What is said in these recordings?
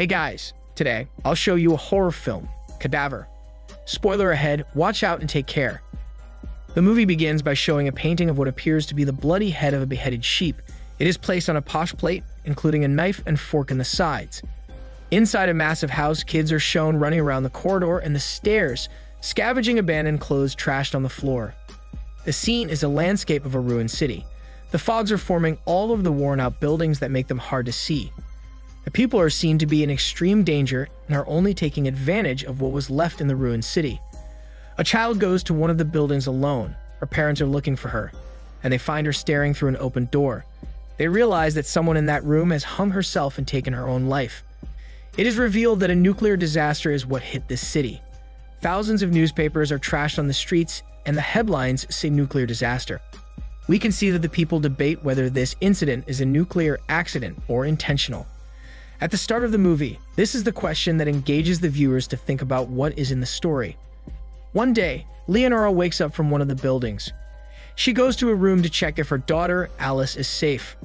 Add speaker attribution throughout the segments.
Speaker 1: Hey guys, today I'll show you a horror film, Cadaver. Spoiler ahead, watch out and take care. The movie begins by showing a painting of what appears to be the bloody head of a beheaded sheep. It is placed on a posh plate, including a knife and fork in the sides. Inside a massive house, kids are shown running around the corridor and the stairs, scavenging abandoned clothes trashed on the floor. The scene is a landscape of a ruined city. The fogs are forming all over the worn out buildings that make them hard to see. The people are seen to be in extreme danger and are only taking advantage of what was left in the ruined city. A child goes to one of the buildings alone. Her parents are looking for her, and they find her staring through an open door. They realize that someone in that room has hung herself and taken her own life. It is revealed that a nuclear disaster is what hit this city. Thousands of newspapers are trashed on the streets, and the headlines say nuclear disaster. We can see that the people debate whether this incident is a nuclear accident or intentional. At the start of the movie, this is the question that engages the viewers to think about what is in the story. One day, Leonora wakes up from one of the buildings. She goes to a room to check if her daughter, Alice, is safe.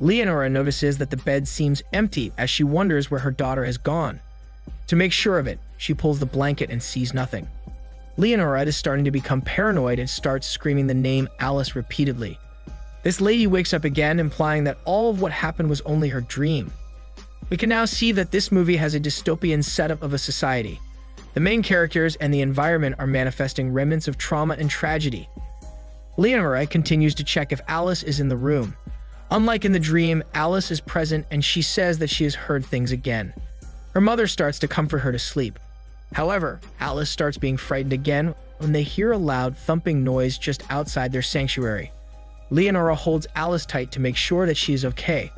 Speaker 1: Leonora notices that the bed seems empty as she wonders where her daughter has gone. To make sure of it, she pulls the blanket and sees nothing. Leonora is starting to become paranoid and starts screaming the name Alice repeatedly. This lady wakes up again, implying that all of what happened was only her dream. We can now see that this movie has a dystopian setup of a society. The main characters and the environment are manifesting remnants of trauma and tragedy. Leonora continues to check if Alice is in the room. Unlike in the dream, Alice is present and she says that she has heard things again. Her mother starts to comfort her to sleep. However, Alice starts being frightened again when they hear a loud thumping noise just outside their sanctuary. Leonora holds Alice tight to make sure that she is okay.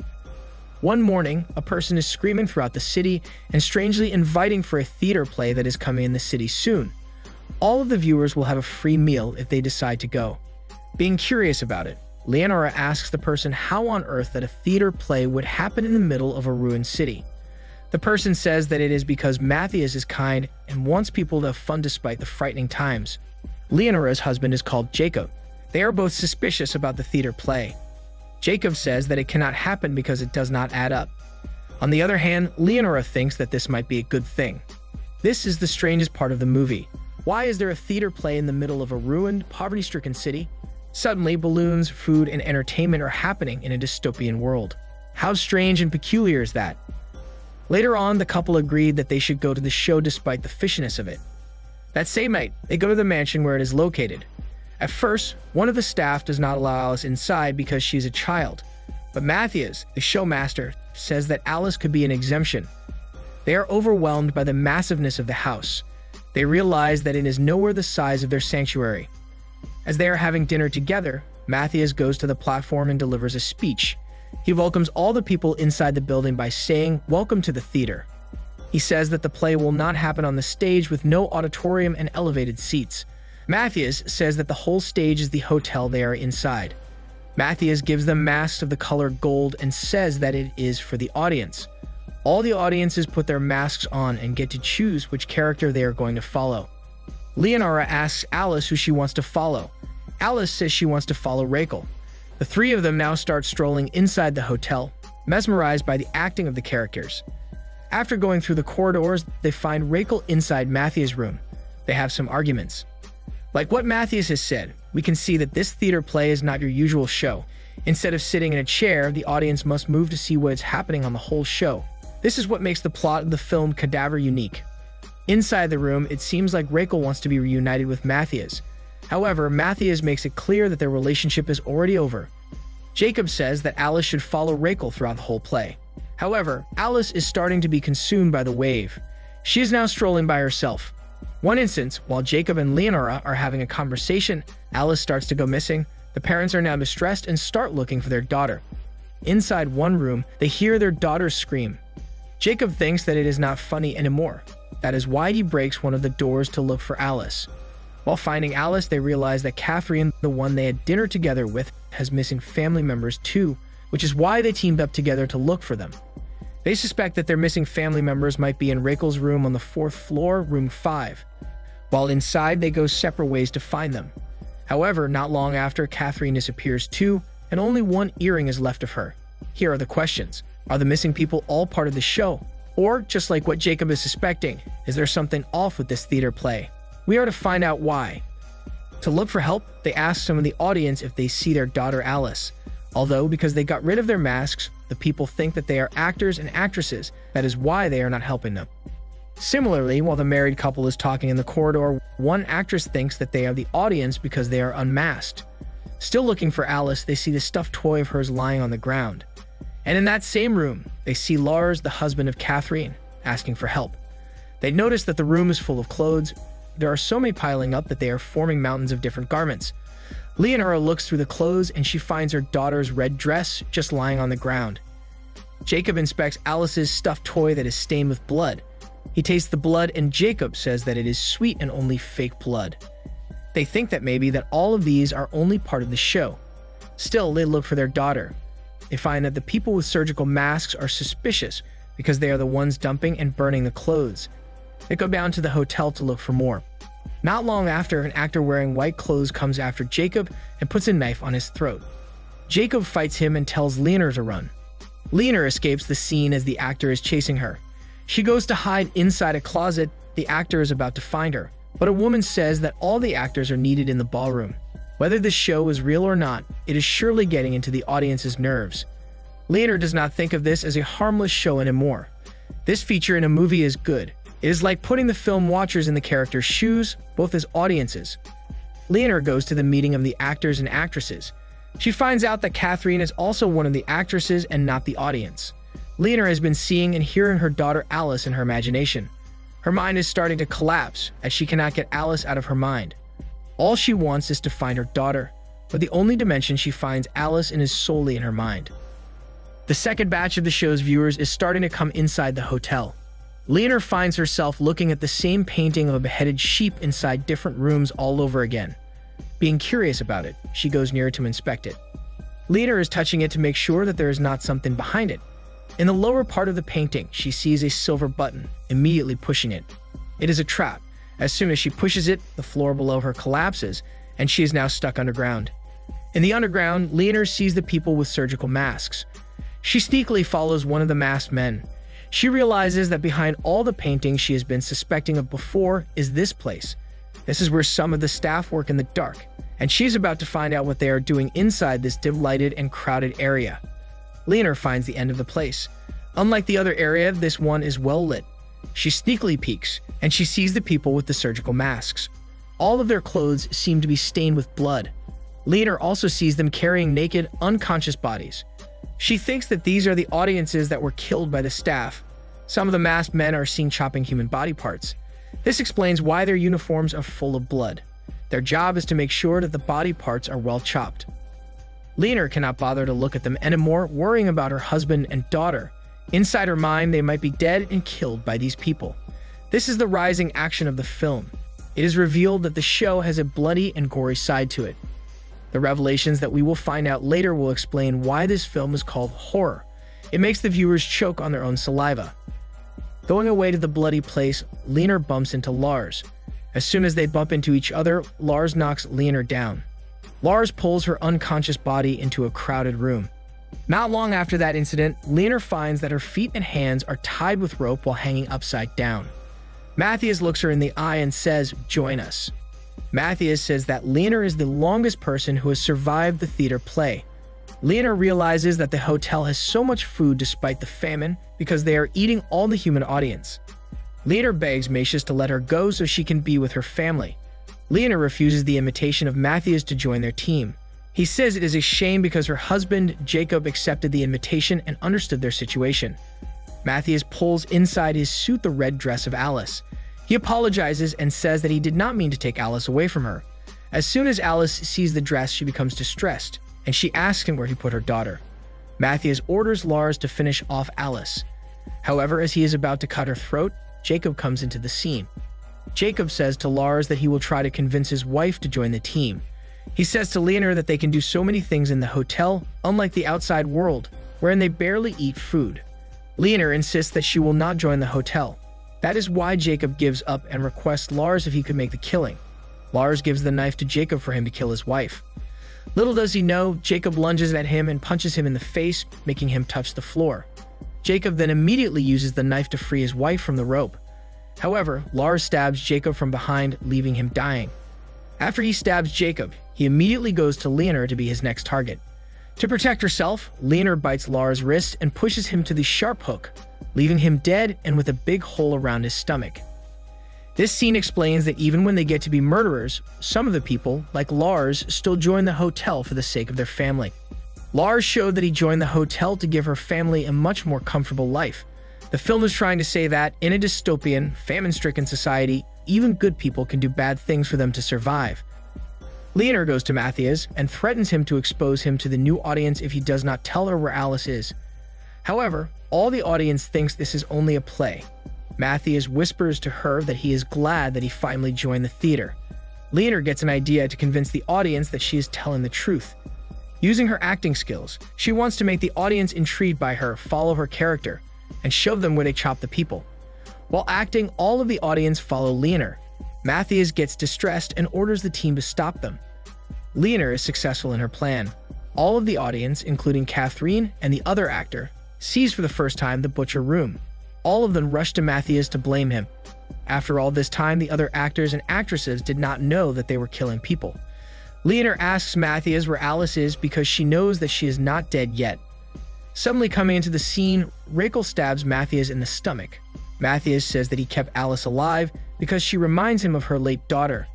Speaker 1: One morning, a person is screaming throughout the city and strangely inviting for a theater play that is coming in the city soon. All of the viewers will have a free meal if they decide to go. Being curious about it, Leonora asks the person how on earth that a theater play would happen in the middle of a ruined city. The person says that it is because Matthias is kind and wants people to have fun despite the frightening times. Leonora's husband is called Jacob. They are both suspicious about the theater play. Jacob says that it cannot happen because it does not add up. On the other hand, Leonora thinks that this might be a good thing. This is the strangest part of the movie. Why is there a theater play in the middle of a ruined, poverty stricken city? Suddenly, balloons, food, and entertainment are happening in a dystopian world. How strange and peculiar is that? Later on, the couple agreed that they should go to the show despite the fishiness of it. That same night, they go to the mansion where it is located. At first, one of the staff does not allow Alice inside because she's a child, but Matthias, the showmaster, says that Alice could be an exemption. They are overwhelmed by the massiveness of the house. They realize that it is nowhere the size of their sanctuary. As they are having dinner together, Matthias goes to the platform and delivers a speech. He welcomes all the people inside the building by saying, Welcome to the theater. He says that the play will not happen on the stage with no auditorium and elevated seats. Matthias says that the whole stage is the hotel they are inside. Matthias gives them masks of the color gold and says that it is for the audience. All the audiences put their masks on and get to choose which character they are going to follow. Leonora asks Alice who she wants to follow. Alice says she wants to follow Rachel. The three of them now start strolling inside the hotel, mesmerized by the acting of the characters. After going through the corridors, they find Rachel inside Matthias' room. They have some arguments. Like what Matthias has said, we can see that this theater play is not your usual show. Instead of sitting in a chair, the audience must move to see what is happening on the whole show. This is what makes the plot of the film Cadaver unique. Inside the room, it seems like Rachel wants to be reunited with Matthias. However, Matthias makes it clear that their relationship is already over. Jacob says that Alice should follow Rachel throughout the whole play. However, Alice is starting to be consumed by the wave. She is now strolling by herself. One instance, while Jacob and Leonora are having a conversation, Alice starts to go missing. The parents are now distressed and start looking for their daughter. Inside one room, they hear their daughter scream. Jacob thinks that it is not funny anymore. That is why he breaks one of the doors to look for Alice. While finding Alice, they realize that Catherine, the one they had dinner together with, has missing family members too, which is why they teamed up together to look for them. They suspect that their missing family members might be in Rachel's room on the fourth floor, room 5. While inside, they go separate ways to find them. However, not long after, Catherine disappears too, and only one earring is left of her. Here are the questions. Are the missing people all part of the show? Or, just like what Jacob is suspecting, is there something off with this theater play? We are to find out why. To look for help, they ask some of the audience if they see their daughter Alice. Although, because they got rid of their masks, the people think that they are actors and actresses. That is why they are not helping them. Similarly, while the married couple is talking in the corridor, one actress thinks that they are the audience because they are unmasked. Still looking for Alice, they see the stuffed toy of hers lying on the ground. And in that same room, they see Lars, the husband of Catherine, asking for help. They notice that the room is full of clothes. There are so many piling up that they are forming mountains of different garments. Leonora looks through the clothes and she finds her daughter's red dress just lying on the ground. Jacob inspects Alice's stuffed toy that is stained with blood. He tastes the blood and Jacob says that it is sweet and only fake blood. They think that maybe that all of these are only part of the show. Still, they look for their daughter. They find that the people with surgical masks are suspicious because they are the ones dumping and burning the clothes. They go down to the hotel to look for more. Not long after, an actor wearing white clothes comes after Jacob and puts a knife on his throat. Jacob fights him and tells Leonor to run. Leonor escapes the scene as the actor is chasing her. She goes to hide inside a closet. The actor is about to find her, but a woman says that all the actors are needed in the ballroom. Whether this show is real or not, it is surely getting into the audience's nerves. Leonor does not think of this as a harmless show anymore. This feature in a movie is good. It is like putting the film watchers in the characters' shoes, both as audiences. Leonor goes to the meeting of the actors and actresses. She finds out that Catherine is also one of the actresses and not the audience. Leonor has been seeing and hearing her daughter Alice in her imagination. Her mind is starting to collapse as she cannot get Alice out of her mind. All she wants is to find her daughter, but the only dimension she finds Alice in is solely in her mind. The second batch of the show's viewers is starting to come inside the hotel. Leonor finds herself looking at the same painting of a beheaded sheep inside different rooms all over again. Being curious about it, she goes near to inspect it. Leonor is touching it to make sure that there is not something behind it. In the lower part of the painting, she sees a silver button, immediately pushing it. It is a trap, as soon as she pushes it, the floor below her collapses, and she is now stuck underground. In the underground, Leonor sees the people with surgical masks. She sneakily follows one of the masked men. She realizes that behind all the paintings she has been suspecting of before is this place. This is where some of the staff work in the dark, and she's about to find out what they are doing inside this dim lighted and crowded area. Leonor finds the end of the place. Unlike the other area, this one is well lit. She sneakily peeks, and she sees the people with the surgical masks. All of their clothes seem to be stained with blood. Leonor also sees them carrying naked, unconscious bodies. She thinks that these are the audiences that were killed by the staff. Some of the masked men are seen chopping human body parts. This explains why their uniforms are full of blood. Their job is to make sure that the body parts are well chopped. Leonor cannot bother to look at them anymore, worrying about her husband and daughter. Inside her mind, they might be dead and killed by these people. This is the rising action of the film. It is revealed that the show has a bloody and gory side to it. The revelations that we will find out later will explain why this film is called horror. It makes the viewers choke on their own saliva. Going away to the bloody place, Leonor bumps into Lars. As soon as they bump into each other, Lars knocks Leonor down. Lars pulls her unconscious body into a crowded room. Not long after that incident, Leonor finds that her feet and hands are tied with rope while hanging upside down. Matthias looks her in the eye and says, Join us. Matthias says that Leonor is the longest person who has survived the theater play. Leonor realizes that the hotel has so much food despite the famine because they are eating all the human audience. Leonor begs Matthias to let her go so she can be with her family. Leonor refuses the invitation of Matthias to join their team. He says it is a shame because her husband, Jacob, accepted the invitation and understood their situation. Matthias pulls inside his suit the red dress of Alice. He apologizes and says that he did not mean to take Alice away from her. As soon as Alice sees the dress, she becomes distressed, and she asks him where he put her daughter. Matthias orders Lars to finish off Alice. However, as he is about to cut her throat, Jacob comes into the scene. Jacob says to Lars that he will try to convince his wife to join the team. He says to Leonor that they can do so many things in the hotel, unlike the outside world, wherein they barely eat food. Leonor insists that she will not join the hotel. That is why Jacob gives up and requests Lars if he could make the killing. Lars gives the knife to Jacob for him to kill his wife. Little does he know, Jacob lunges at him and punches him in the face, making him touch the floor. Jacob then immediately uses the knife to free his wife from the rope. However, Lars stabs Jacob from behind, leaving him dying. After he stabs Jacob, he immediately goes to Leonor to be his next target. To protect herself, Leonor bites Lars' wrist and pushes him to the sharp hook, leaving him dead and with a big hole around his stomach. This scene explains that even when they get to be murderers, some of the people, like Lars, still join the hotel for the sake of their family. Lars showed that he joined the hotel to give her family a much more comfortable life. The film is trying to say that, in a dystopian, famine stricken society, even good people can do bad things for them to survive. Leonor goes to Matthias and threatens him to expose him to the new audience if he does not tell her where Alice is. However, all the audience thinks this is only a play. Matthias whispers to her that he is glad that he finally joined the theater. Leonor gets an idea to convince the audience that she is telling the truth. Using her acting skills, she wants to make the audience intrigued by her, follow her character, and shove them where they chop the people. While acting, all of the audience follow Leonor. Matthias gets distressed and orders the team to stop them. Leonor is successful in her plan. All of the audience, including Catherine and the other actor, sees for the first time the butcher room. All of them rush to Matthias to blame him. After all this time, the other actors and actresses did not know that they were killing people. Leonor asks Matthias where Alice is because she knows that she is not dead yet. Suddenly coming into the scene, Rakel stabs Matthias in the stomach. Matthias says that he kept Alice alive because she reminds him of her late daughter.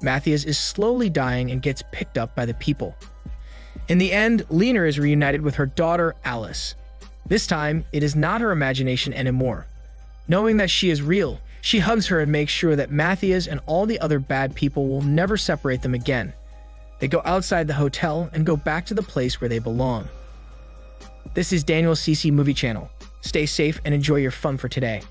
Speaker 1: Matthias is slowly dying and gets picked up by the people. In the end, Leonor is reunited with her daughter, Alice. This time, it is not her imagination anymore. Knowing that she is real, she hugs her and makes sure that Matthias and all the other bad people will never separate them again. They go outside the hotel and go back to the place where they belong. This is Daniel CC Movie Channel. Stay safe and enjoy your fun for today.